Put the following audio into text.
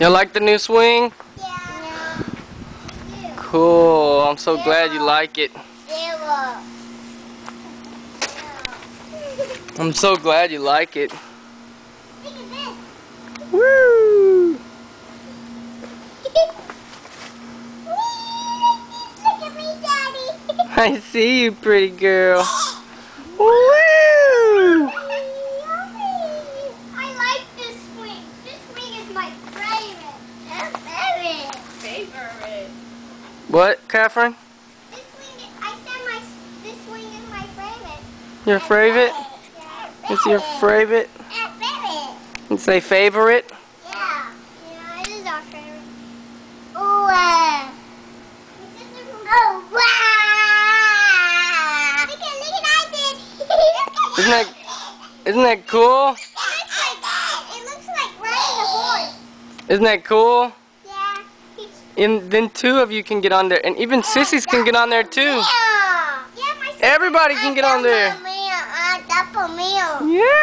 You like the new swing? Yeah. Cool. I'm so glad you like it. I'm so glad you like it. Look at this. Woo! Look at me, Daddy. I see you, pretty girl. Woo! I like this swing. This swing is my favorite. Favorite. What, Catherine? This swing, I said my, this swing is my favorite. Your favorite? Yeah, It's your favorite? Yeah, favorite. You say favorite? Yeah. Yeah, it is our favorite. Oh, uh. Oh, wow. Look at, look at I did. Isn't that isn't that cool? It looks like, it looks like riding a horse. Isn't that cool? And then two of you can get on there, and even sissies can get on there too. Yeah. Yeah, my Everybody can get on there. Uh. Yeah.